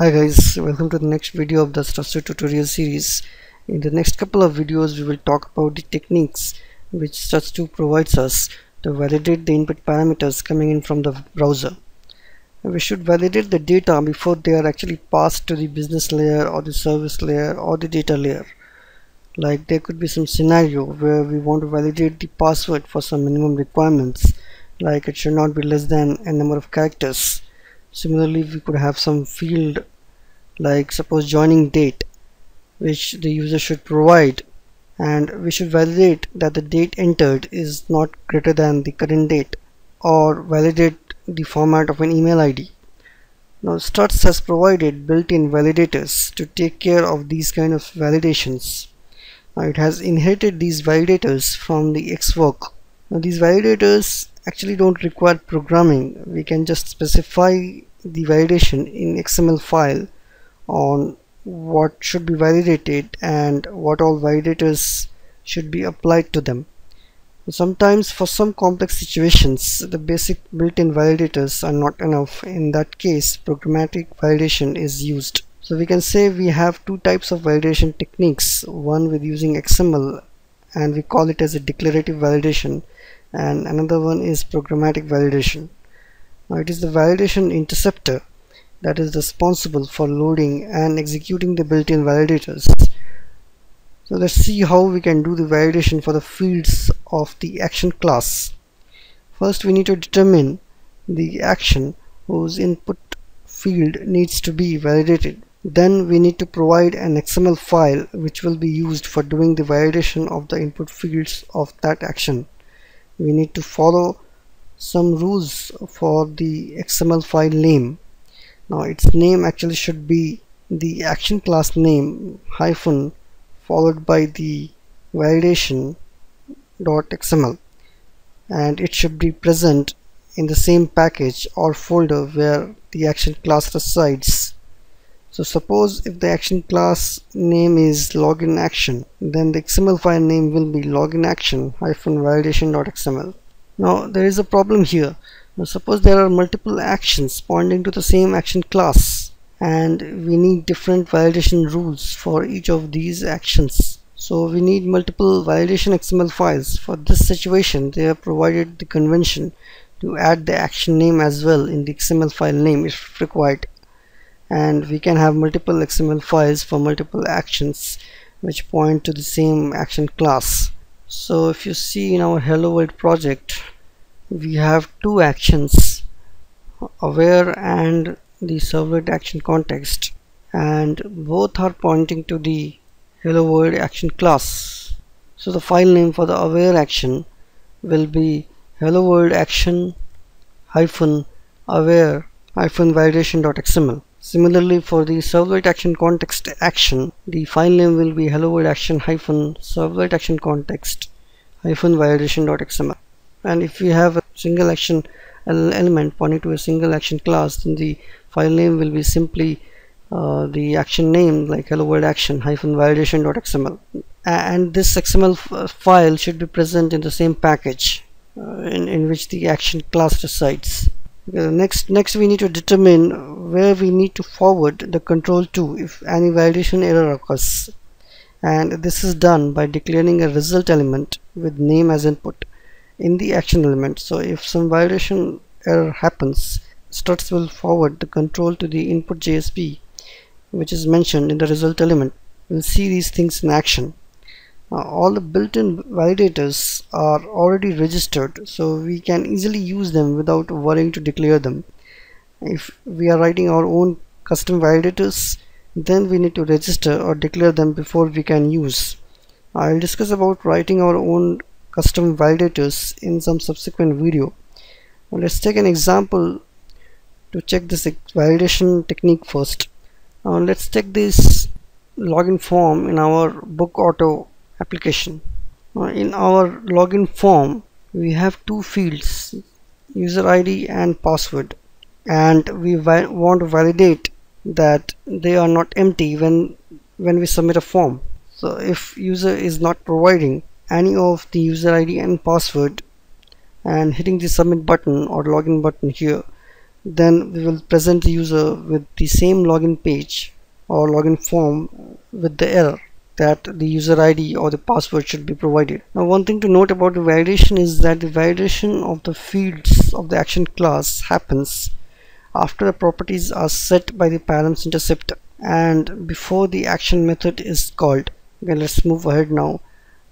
Hi guys, welcome to the next video of the Struts2 tutorial series. In the next couple of videos we will talk about the techniques which Struts2 provides us to validate the input parameters coming in from the browser. We should validate the data before they are actually passed to the business layer or the service layer or the data layer. Like there could be some scenario where we want to validate the password for some minimum requirements like it should not be less than a number of characters similarly we could have some field like suppose joining date which the user should provide and we should validate that the date entered is not greater than the current date or validate the format of an email ID. Now Struts has provided built-in validators to take care of these kind of validations. Now it has inherited these validators from the Xwork. Now these validators actually don't require programming. We can just specify the validation in XML file on what should be validated and what all validators should be applied to them. Sometimes for some complex situations the basic built-in validators are not enough. In that case programmatic validation is used. So we can say we have two types of validation techniques one with using XML and we call it as a declarative validation and another one is programmatic validation. Now it is the validation interceptor that is responsible for loading and executing the built-in validators. So let's see how we can do the validation for the fields of the action class. First we need to determine the action whose input field needs to be validated. Then we need to provide an XML file which will be used for doing the validation of the input fields of that action we need to follow some rules for the XML file name. Now its name actually should be the action class name hyphen followed by the validation dot xml and it should be present in the same package or folder where the action class resides so suppose if the action class name is login action, then the XML file name will be login action validation.xml. Now there is a problem here. Now suppose there are multiple actions pointing to the same action class and we need different validation rules for each of these actions. So we need multiple validation XML files. For this situation they have provided the convention to add the action name as well in the XML file name if required and we can have multiple XML files for multiple actions which point to the same action class. So if you see in our hello world project we have two actions aware and the servlet action context. And both are pointing to the hello world action class. So the file name for the aware action will be hello world action hyphen aware hyphen validation.xml Similarly, for the servlet action context action, the file name will be hello world action hyphen servlet action context hyphen validation.xml. And if we have a single action element pointing to a single action class, then the file name will be simply uh, the action name like hello world action hyphen validation.xml. And this XML file should be present in the same package uh, in, in which the action class resides Uh, next next we need to determine where we need to forward the control to if any validation error occurs. And this is done by declaring a result element with name as input in the action element. So if some validation error happens struts will forward the control to the input JSP which is mentioned in the result element. We'll see these things in action uh, all the built-in validators are already registered so we can easily use them without worrying to declare them. If we are writing our own custom validators then we need to register or declare them before we can use. I'll discuss about writing our own custom validators in some subsequent video. Now let's take an example to check this validation technique first. Now let's take this login form in our book auto application. Uh, in our login form we have two fields user ID and password. And we want to validate that they are not empty when when we submit a form. So if user is not providing any of the user ID and password and hitting the submit button or login button here then we will present the user with the same login page or login form with the error that the user ID or the password should be provided. Now one thing to note about the validation is that the validation of the fields of the action class happens after the properties are set by the params interceptor and before the action method is called. Okay, let's move ahead now.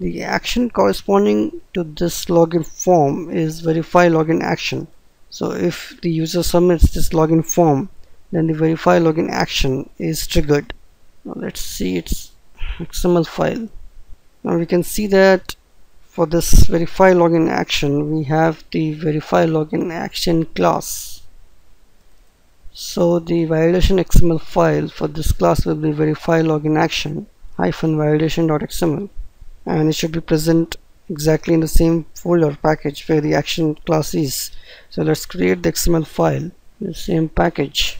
The action corresponding to this login form is verify login action. So if the user submits this login form then the verify login action is triggered. Now let's see its XML file. Now we can see that for this verify login action we have the verify login action class. So the validation XML file for this class will be verify login action hyphen validation.xml and it should be present exactly in the same folder package where the action class is. So let's create the XML file in the same package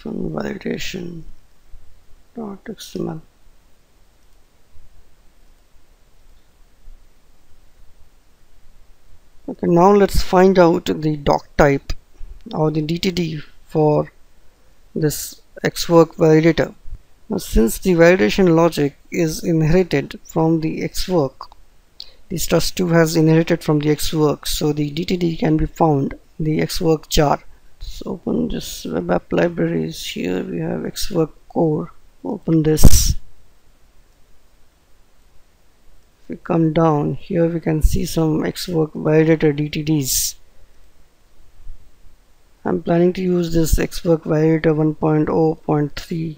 hyphen validation dot xml okay now let's find out the doc type or the DTD for this xwork validator. Now since the validation logic is inherited from the xwork the Struts2 has inherited from the xwork so the DTD can be found in the xwork jar so open this web app libraries here. We have xwork core. Open this. If we come down here we can see some xwork validator DTDs I'm planning to use this xwork validator 1.0.3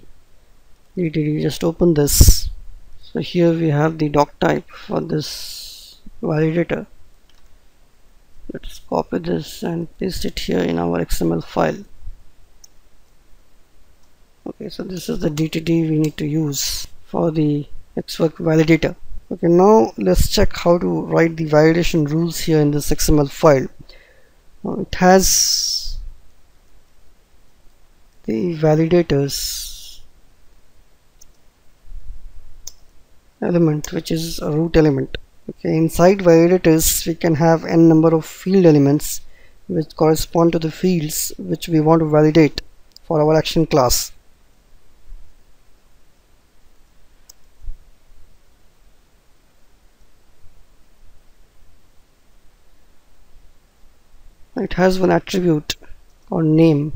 DTD just open this. So here we have the doc type for this validator let's copy this and paste it here in our XML file. Okay so this is the DTD we need to use for the Xwork validator. Okay now let's check how to write the validation rules here in this XML file. Now it has the validators element which is a root element okay inside validators we can have n number of field elements which correspond to the fields which we want to validate for our action class. It has one attribute or name.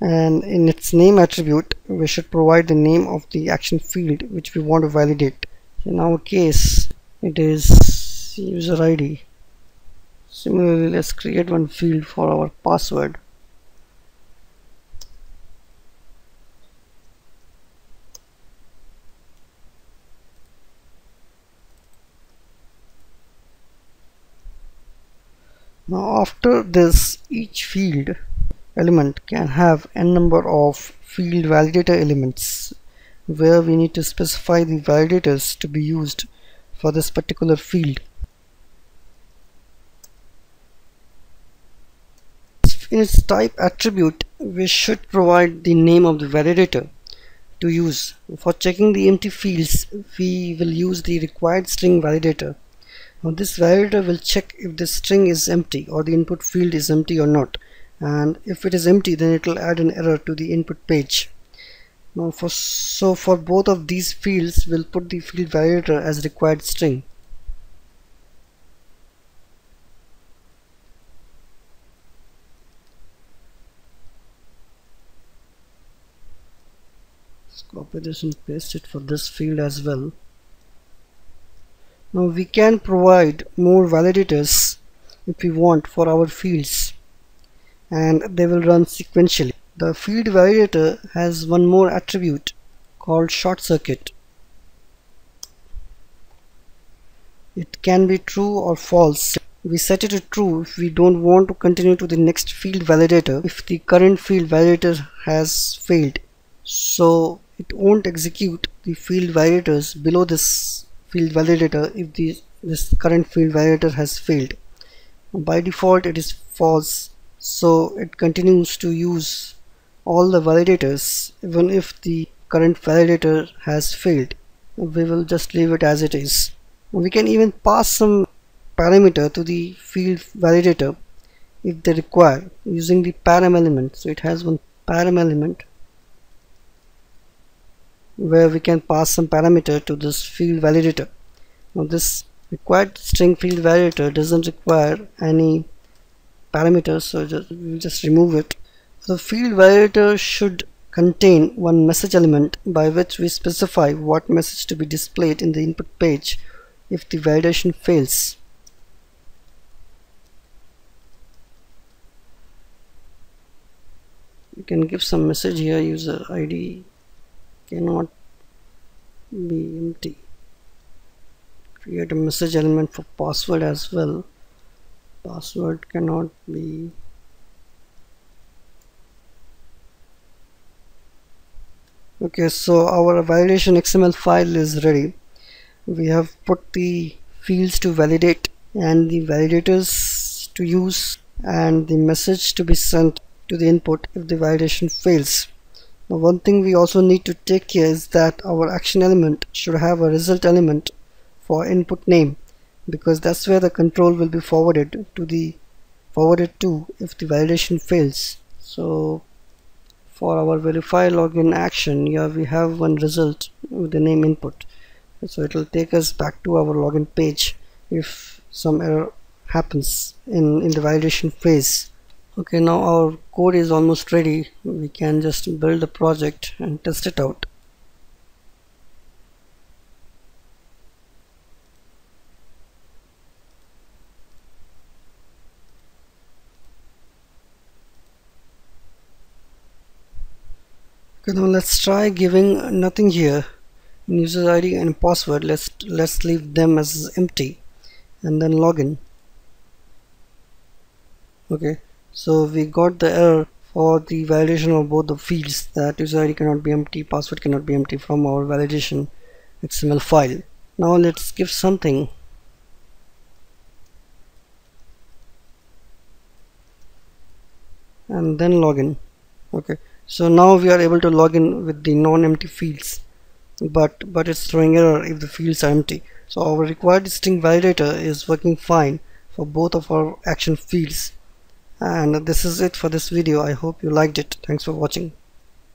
And in its name attribute we should provide the name of the action field which we want to validate in our case it is user ID similarly let's create one field for our password. Now after this each field element can have n number of field validator elements where we need to specify the validators to be used for this particular field. In its type attribute, we should provide the name of the validator to use. For checking the empty fields, we will use the required string validator. Now this validator will check if the string is empty or the input field is empty or not. And if it is empty, then it will add an error to the input page. Now for so for both of these fields we'll put the field validator as required string. Let's copy this and paste it for this field as well. Now we can provide more validators if we want for our fields and they will run sequentially. The field validator has one more attribute called short circuit. It can be true or false. We set it to true if we don't want to continue to the next field validator if the current field validator has failed. So it won't execute the field validators below this field validator if the this current field validator has failed. By default it is false so it continues to use all the validators even if the current validator has failed we will just leave it as it is. We can even pass some parameter to the field validator if they require using the param element. So it has one param element where we can pass some parameter to this field validator. Now this required string field validator doesn't require any parameters so just, we'll just remove it the field validator should contain one message element by which we specify what message to be displayed in the input page if the validation fails. You can give some message here user id cannot be empty. Create a message element for password as well. Password cannot be okay so our validation XML file is ready we have put the fields to validate and the validators to use and the message to be sent to the input if the validation fails. Now one thing we also need to take care is that our action element should have a result element for input name because that's where the control will be forwarded to the forwarded to if the validation fails. So for our verify login action here we have one result with the name input. So it will take us back to our login page if some error happens in in the validation phase. Okay now our code is almost ready. We can just build the project and test it out okay now let's try giving nothing here. User id and password. Let's let's leave them as empty and then login okay so we got the error for the validation of both the fields that user id cannot be empty password cannot be empty from our validation xml file. Now let's give something. And then login okay so now we are able to log in with the non-empty fields. But but it's throwing error if the fields are empty. So our required string validator is working fine for both of our action fields. And this is it for this video. I hope you liked it. Thanks for watching